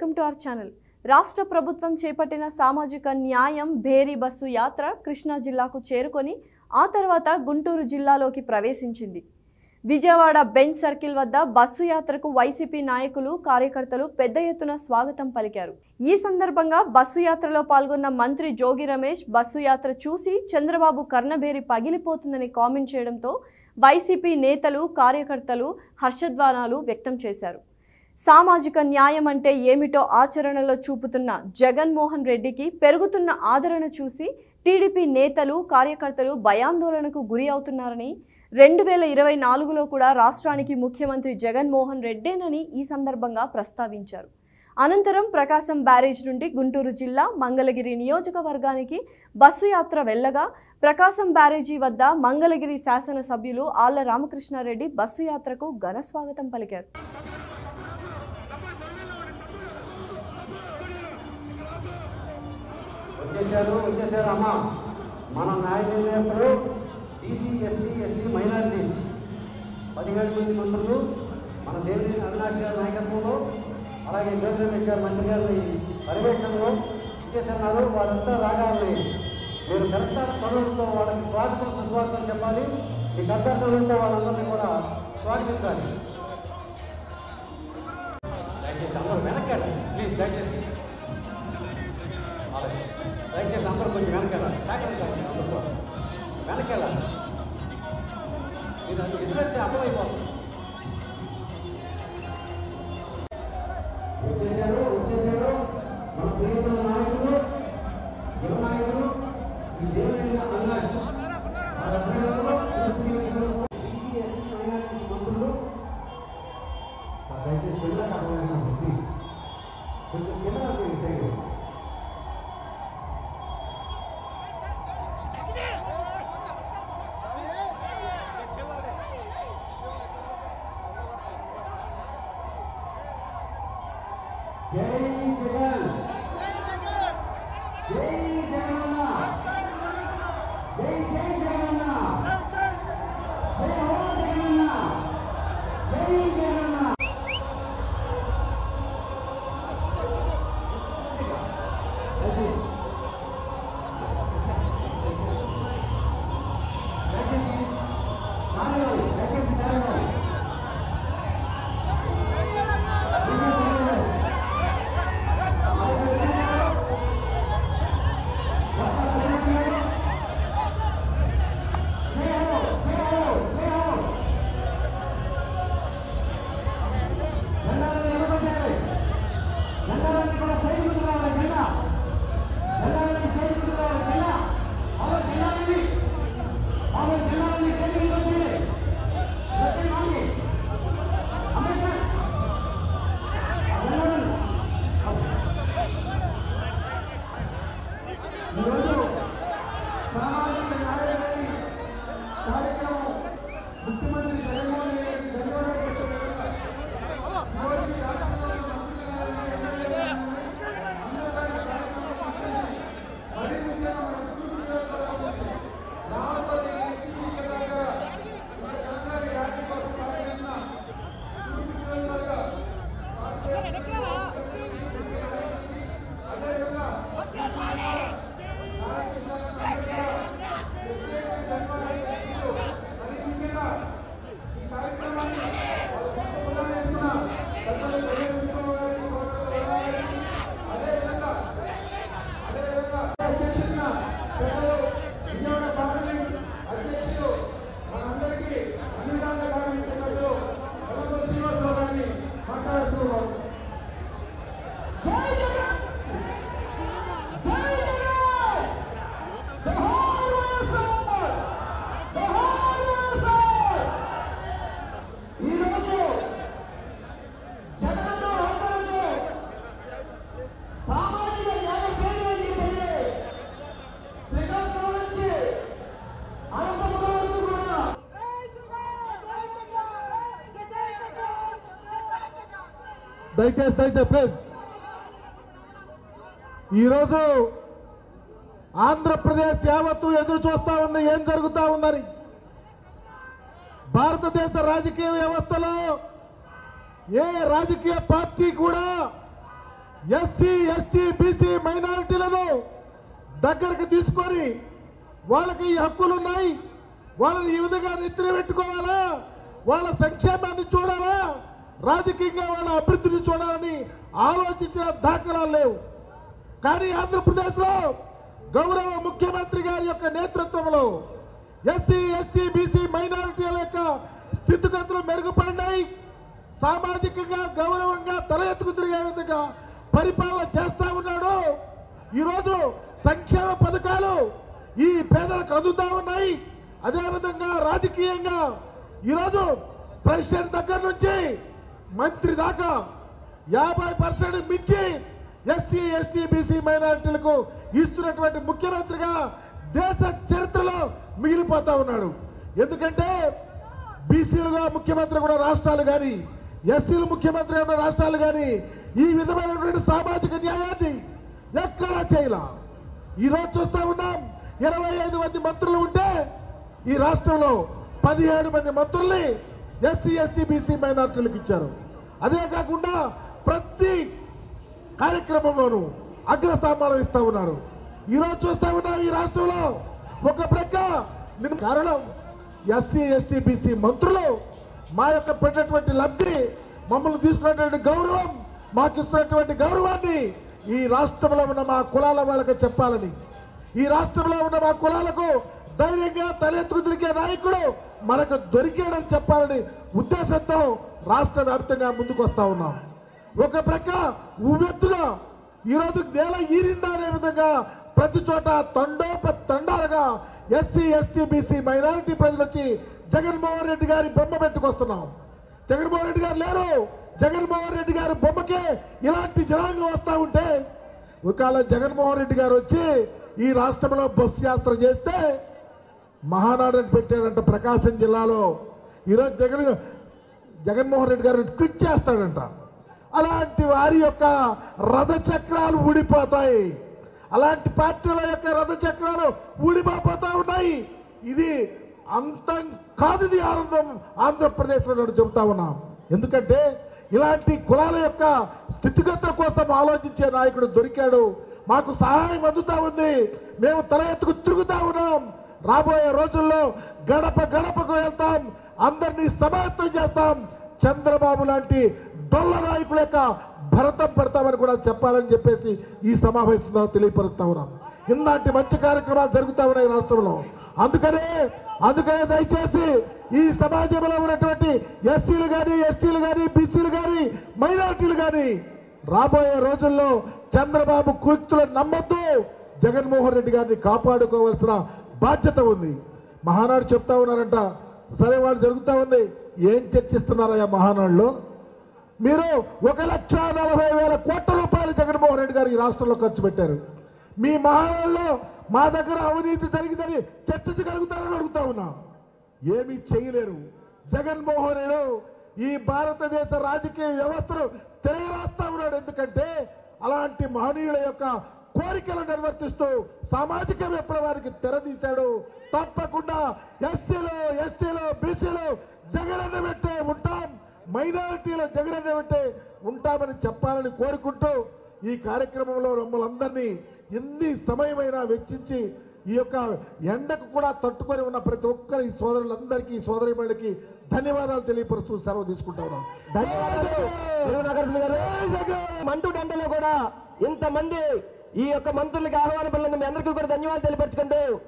Welcome to our channel. రాష్ట్ర ప్రభుత్వం చేపట్టిన సామాజిక న్యాయం భేరీ బస్సు యాత్ర కృష్ణా జిల్లాకు చేరుకొని ఆ తర్వాత గుంటూరు జిల్లాలోకి ప్రవేశించింది. విజయవాడ బెంచ్ సర్కిల్ వద్ద బస్సు యాత్రకు వైసీపీ నాయకులు కార్యకర్తలు పెద్ద ఎత్తున స్వాగతం పలికారు. ఈ సందర్భంగా బస్సు యాత్రలో పాల్గొన్న మంత్రి జోగి రమేష్ బస్సు యాత్ర చూసి చంద్రబాబు కర్ణభేరి పగిలిపోతుందని కామెంట్ చేయడంతో వైసీపీ నేతలు కార్యకర్తలు హర్షద్వానాలు వ్యక్తం చేశారు. సామాజిక న్యాయం అంటే ఏమిటో ఆచరణలో చూపుతున్న జగన్మోహన్ రెడ్డికి పెరుగుతున్న ఆదరణ చూసి టీడీపీ నేతలు కార్యకర్తలు భయాందోళనకు గురి అవుతున్నారని రెండు వేల ఇరవై నాలుగులో కూడా రాష్ట్రానికి ముఖ్యమంత్రి జగన్మోహన్ రెడ్డేనని ఈ సందర్భంగా ప్రస్తావించారు. అనంతరం ప్రకాశం బ్యారేజ్ నుండి గుంటూరు జిల్లా మంగళగిరి నియోజకవర్గానికి బస్సు యాత్ర వెళ్ళగా ప్రకాశం బ్యారేజీ వద్ద మంగళగిరి శాసనసభ్యులు ఆళ్ళ రామకృష్ణారెడ్డి బస్సు యాత్రకు ఘన స్వాగతం పలికారు. ఇచ్చారు వచ్చేసారు అమ్మ మన న్యాయ నిర్ణేతలు బీసీ ఎస్సీ ఎస్సీ మైనారిటీస్ పదిహేడు మంది మంత్రులు మన దేవి అవినాష్ గారి నాయకత్వంలో అలాగే జగన్ రమేష్ గారి మంత్రి గారి పర్యవేక్షణలో ఇచ్చేస్తున్నారు. వాళ్ళంతా రాగాలని మీరు కరెక్ట్ పనులతో వాళ్ళకి స్వాగతం సుస్వాగతం చెప్పాలి. మీ కర్తవ్యంతో వాళ్ళందరినీ ఈ దేవుని అవినాష్ వాళ్ళ ప్రియులలో పూర్తి బీసీ ఎస్సీ మైనారిటీ మంత్రులు దయచేసి దయచేసి దయచేసి ప్లీజ్. ఈరోజు ఆంధ్రప్రదేశ్ యావత్తు ఎదురు చూస్తూ ఉంది ఏం జరుగుతూ ఉందని. భారతదేశ రాజకీయ వ్యవస్థలో ఏ రాజకీయ పార్టీ కూడా ఎస్సీ ఎస్టీ బీసీ మైనారిటీలను దగ్గరకు తీసుకొని వాళ్ళకి ఈ హక్కులు ఉన్నాయి వాళ్ళని ఈ విధంగా నెత్తిన పెట్టుకోవాలా? వాళ్ళ సంక్షేమాన్ని చూడాలా? రాజకీయంగా వాళ్ళ అభివృద్ధిని చూడాలని ఆలోచించిన దాఖలాలు లేవు. కానీ ఆంధ్రప్రదేశ్లో గౌరవ ముఖ్యమంత్రి గారి యొక్క నేతృత్వంలో ఎస్సీ ఎస్టీ బీసీ మైనారిటీల యొక్క స్థితిగతులు మెరుగుపడినాయి. సామాజికంగా గౌరవంగా తల ఎత్తుకు తిరిగే విధంగా పరిపాలన చేస్తా ఉన్నాడు. ఈరోజు సంక్షేమ పథకాలు ఈ పేదలకు అందుతా ఉన్నాయి. అదేవిధంగా రాజకీయంగా ఈరోజు ప్రెసిడెంట్ దగ్గర నుంచి మంత్రి దాకా యాభై పర్సెంట్ మించి ఎస్సీ ఎస్టీ బీసీ మైనారిటీలకు ఇస్తున్నటువంటి ముఖ్యమంత్రిగా దేశ చరిత్రలో మిగిలిపోతా ఉన్నాడు. ఎందుకంటే బీసీలుగా ముఖ్యమంత్రి కూడా రాష్ట్రాలు కానీ ఎస్సీలు ముఖ్యమంత్రి ఉన్న రాష్ట్రాలు కానీ ఈ విధమైనటువంటి సామాజిక న్యాయాన్ని ఎక్కడా చేయలా. ఈరోజు చూస్తూ ఉన్నాం ఇరవై ఐదు మంది మంత్రులు ఉంటే ఈ రాష్ట్రంలో పదిహేడు మంది మంత్రుల్ని ఎస్సీ ఎస్టీ బీసీ మైనార్టీలకు ఇచ్చారు. అదే కాకుండా ప్రతి కార్యక్రమంలోనూ అగ్రస్థానాలు ఇస్తా ఉన్నారు. ఈరోజు చూస్తా ఉన్నాం ఈ రాష్ట్రంలో ఒక ప్రక్క కారణం ఎస్సీ ఎస్టీ బీసీ మంత్రులు మా యొక్క పెట్టినటువంటి లబ్ధి మమ్మల్ని తీసుకున్నటువంటి గౌరవం మాకు ఇస్తున్నటువంటి గౌరవాన్ని ఈ రాష్ట్రంలో ఉన్న మా కులాల వాళ్ళకి చెప్పాలని. ఈ రాష్ట్రంలో ఉన్న మా కులాలకు ధైర్యంగా తలెత్తుకు తిరిగే నాయకుడు మనకు దొరికాడని చెప్పాలని ఉద్దేశంతో రాష్ట్ర వ్యాప్తంగా ముందుకు వస్తూ ఉన్నాం. ఒక ప్రక్క ఉవ్వెత్తులో ఈరోజు నేల ఈరిందా అనే విధంగా ప్రతి చోట తండోప తండాలుగా ఎస్సీ ఎస్టీ బీసీ మైనారిటీ ప్రజలు వచ్చి జగన్మోహన్ రెడ్డి గారి బొమ్మ పెట్టుకొస్తున్నాం. జగన్మోహన్ రెడ్డి గారు లేరు. జగన్మోహన్ రెడ్డి గారి బొమ్మకే ఇలాంటి జనాంగం వస్తూ ఉంటే ఒకవేళ జగన్మోహన్ రెడ్డి గారు వచ్చి ఈ రాష్ట్రంలో బస్సు యాత్ర చేస్తే మహానాడుని పెట్టారంట ప్రకాశం జిల్లాలో. ఈరోజు జగన్ జగన్మోహన్ రెడ్డి గారు క్విట్ చేస్తాడంట. అలాంటి వారి యొక్క రథచక్రాలు ఊడిపోతాయి. అలాంటి పార్టీల యొక్క రథచక్రాలు ఊడిపోతా ఉన్నాయి. ఇది అంతం కాదు ఇది ఆనందం ఆంధ్రప్రదేశ్లో నేను చెబుతా ఉన్నాం. ఎందుకంటే ఇలాంటి కులాల యొక్క స్థితిగతుల కోసం ఆలోచించే నాయకుడు దొరికాడు. మాకు సహాయం అందుతా ఉంది. మేము తల ఎత్తుకు తిరుగుతా ఉన్నాం. రాబోయే రోజుల్లో గడప గడపకు వెళ్తాం. అందరినీ సమాయత్తం చేస్తాం. చంద్రబాబు లాంటి డొల్ల నాయకుల యొక్క భరతం పెడతామని కూడా చెప్పాలని చెప్పేసి ఈ సమావేశం ద్వారా తెలియపరుస్తా ఉన్నాం. ఇలాంటి మంచి కార్యక్రమాలు జరుగుతా ఉన్నాయి రాష్ట్రంలో. అందుకనే అందుకనే దయచేసి ఈ సమాజంలో ఉన్నటువంటి ఎస్సీలు కానీ ఎస్టీలు కానీ బీసీలు కానీ మైనార్టీలు కానీ రాబోయే రోజుల్లో చంద్రబాబు కూతులు నమ్మద్దు. జగన్మోహన్ రెడ్డి గారిని కాపాడుకోవాల్సిన బాధ్యత ఉంది. మహానాడు చెప్తా ఉన్నారంట. సరే వాళ్ళు జరుగుతూ ఉంది. ఏం చర్చిస్తున్నారయ్యా మహానాడులో? మీరు ఒక లక్ష నలభై వేల కోట్ల రూపాయలు జగన్మోహన్ రెడ్డి గారు ఈ రాష్ట్రంలో ఖర్చు పెట్టారు. మీ మహానాడులో మా దగ్గర అవినీతి జరిగిందని చర్చించగలుగుతారని అడుగుతా ఉన్నా. ఏమీ చేయలేరు. జగన్మోహన్ రెడ్డి ఈ భారతదేశ రాజకీయ వ్యవస్థను తిరగరాస్తా ఉన్నాడు. ఎందుకంటే అలాంటి మహనీయుల యొక్క కోరికలు నిర్వర్తిస్తూ సామాజిక విప్లవానికి తెరదీశాడు. తప్పకుండా ఎస్సీలో ఎస్టీలో బీసీలో జగనన్న వెంటే ఉంటాం. మైనారిటీలో జగనన్న వెంటే ఉంటామని చెప్పాలని కోరుకుంటూ ఈ కార్యక్రమంలో మమ్మల్ని అందరినీ ఎన్ని సమయమైనా వెచ్చించి ఈ యొక్క ఎండకు కూడా తట్టుకొని ఉన్న ప్రతి ఒక్కరి ఈ సోదరులందరికీ ఈ సోదరిమణులకి ధన్యవాదాలు తెలియపరుస్తూ సెలవు తీసుకుంటా ఉన్నాం. ధన్యవాదాలు. మంటు కూడా ఇంతమంది ఈ యొక్క మంత్రులకి ఆహ్వానం పడినందుకు మీ అందరికీ కూడా ధన్యవాదాలు తెలియపరచుకుంటూ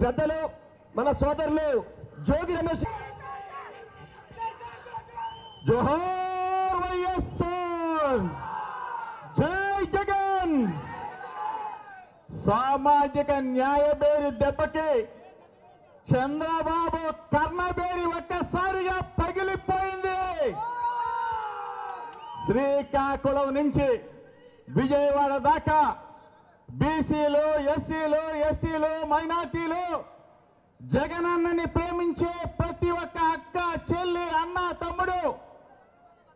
పెద్దలు మన సోదరులు జోగి రమేష్. జోహార్ వైఎస్ఆర్. జై జగన్. సామాజిక న్యాయబేరి దెబ్బకి చంద్రబాబు కర్ణబేరి ఒక్కసారిగా పగిలిపోయింది. శ్రీకాకుళం నుంచి విజయవాడ దాకా బీసీలు ఎస్సీలు ఎస్టీలు మైనార్టీలు జగనన్నని ప్రేమించే ప్రతి ఒక్క అక్క చెల్లి అన్న తమ్ముడు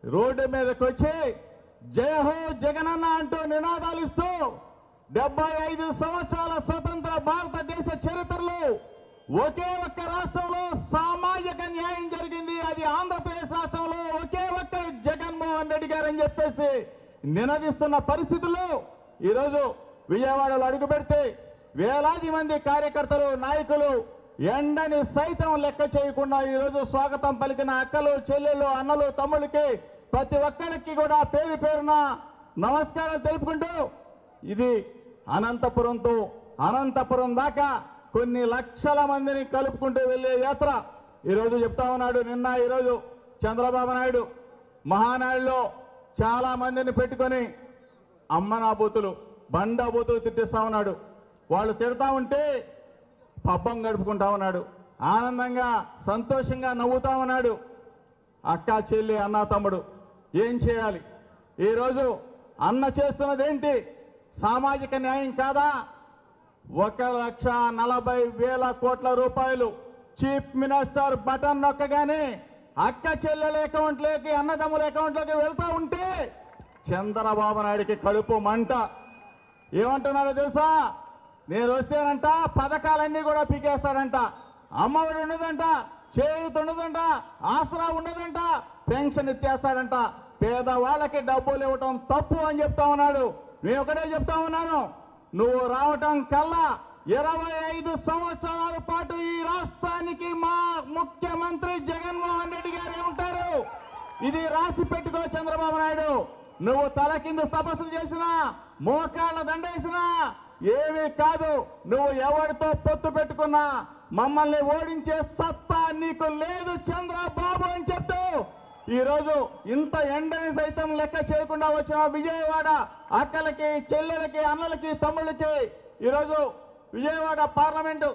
రోడ్డు మీదకి వచ్చి జయహో జగనన్న అంటూ నినాదాలు ఇస్తూ డెబ్బై ఐదు సంవత్సరాల స్వతంత్ర భారతదేశ చరిత్రలో ఒకే ఒక్క రాష్ట్రంలో సామాజిక న్యాయం జరిగింది. అది ఆంధ్రప్రదేశ్ రాష్ట్రంలో ఒకే ఒక్క జగన్మోహన్ రెడ్డి గారు అని చెప్పేసి నినదిస్తున్న పరిస్థితుల్లో ఈరోజు విజయవాడలో అడుగు పెడితే వేలాది మంది కార్యకర్తలు నాయకులు ఎండని సైతం లెక్క చేయకుండా ఈరోజు స్వాగతం పలికిన అక్కలు చెల్లెలు అన్నలు తమ్ముళ్ళకి ప్రతి ఒక్కరికి కూడా పేరు పేరున నమస్కారం తెలుపుకుంటూ ఇది అనంతపురంతో అనంతపురం దాకా కొన్ని లక్షల మందిని కలుపుకుంటూ వెళ్ళే యాత్ర ఈరోజు చెప్తా ఉన్నాడు. నిన్న ఈరోజు చంద్రబాబు నాయుడు మహానాయుడులో చాలా మందిని పెట్టుకొని అమ్మనాబూతులు బండబూతులు తిట్టిస్తా ఉన్నాడు. వాళ్ళు తిడతా ఉంటే పబ్బం గడుపుకుంటా ఉన్నాడు. ఆనందంగా సంతోషంగా నవ్వుతా ఉన్నాడు. అక్క చెల్లి అన్న తమ్ముడు ఏం చేయాలి? ఈరోజు అన్న చేస్తున్నది ఏంటి? సామాజిక న్యాయం కాదా? ఒక లక్ష నలభై వేల కోట్ల రూపాయలు చీఫ్ మినిస్టర్ బటన్ నొక్కగానే అక్క చెల్లెల అకౌంట్లోకి అన్నదమ్ముల అకౌంట్లోకి వెళ్తూ ఉంటే చంద్రబాబు నాయుడికి కడుపు మంట. ఏమంటున్నారో తెలుసా? నేను వస్తేనంట పథకాలన్నీ కూడా పీకేస్తాడంట. అమ్మఒడి ఉండదంట చేయూత ఉండదంట ఆసరా ఉండదంట పెన్షన్ ఎత్తేస్తాడంట పేదవాళ్ళకి డబ్బులు ఇవ్వటం తప్పు అని చెప్తా ఉన్నాడు. నేను ఒకటే చెప్తా ఉన్నాను. నువ్వు రావటం కల్లా ఇరవై ఐదు సంవత్సరాల పాటు ఈ రాష్ట్రానికి మా ముఖ్యమంత్రి జగన్మోహన్ రెడ్డి గారే ఉంటారు. ఇది రాసి పెట్టుకో చంద్రబాబు నాయుడు. నువ్వు తల కింద తపస్సులు చేసినా మోకాళ్ళ దండేసినా ఏమీ కాదు. నువ్వు ఎవరితో పొత్తు పెట్టుకున్నా మమ్మల్ని ఓడించే సత్తా నీకు లేదు చంద్రబాబు అని చెప్తూ ఈరోజు ఇంత ఎండని సైతం లెక్క చేయకుండా వచ్చిన విజయవాడ అక్కలకి చెల్లెలకి అన్నలకి తమ్ముళ్ళకి ఈరోజు విజయవాడ పార్లమెంటు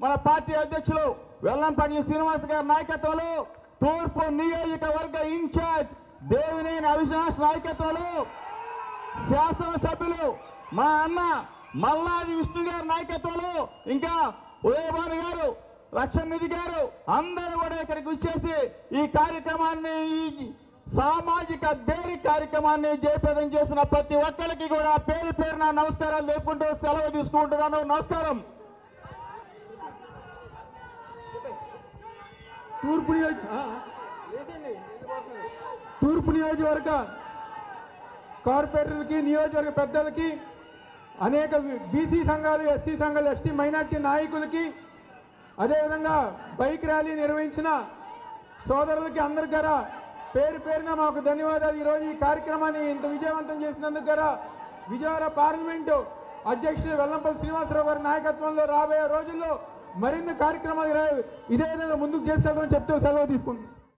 మన పార్టీ అధ్యక్షులు వెల్లంపల్లి శ్రీనివాస్ గారి నాయకత్వంలో తూర్పు నియోజకవర్గ ఇన్ఛార్జ్ దేవినేని అవిశ్వాస నాయకత్వంలో శాసనసభ్యులు మా అన్న మల్లాది విష్ణు గారి నాయకత్వంలో ఇంకా ఉదయభాను గారు రక్షణ నిధి గారు అందరూ కూడా ఇక్కడికి వచ్చేసి ఈ కార్యక్రమాన్ని ఈ సామాజిక బేరీ కార్యక్రమాన్ని జయప్రదం చేసిన ప్రతి ఒక్కరికి కూడా పేరు పేరున నమస్కారాలు లేకుంటూ సెలవు తీసుకుంటున్నాను. నమస్కారం. తూర్పు తూర్పు నియోజకవర్గ కార్పొరేటర్లకి నియోజకవర్గ పెద్దలకి అనేక బీసీ సంఘాలు ఎస్సీ సంఘాలు ఎస్టీ మైనార్టీ నాయకులకి అదేవిధంగా బైక్ ర్యాలీ నిర్వహించిన సోదరులకి అందరి గారా పేరు పేరున మాకు ధన్యవాదాలు. ఈరోజు ఈ కార్యక్రమాన్ని ఇంత విజయవంతం చేసినందుకు గారా విజయవాడ పార్లమెంటు అధ్యక్షుడు వెల్లంపల్లి శ్రీనివాసరావు గారి నాయకత్వంలో రాబోయే రోజుల్లో మరిన్ని కార్యక్రమాలు ఇదే విధంగా ముందుకు చేసుకెళ్తామని చెప్తూ సెలవు తీసుకుంటున్నాం.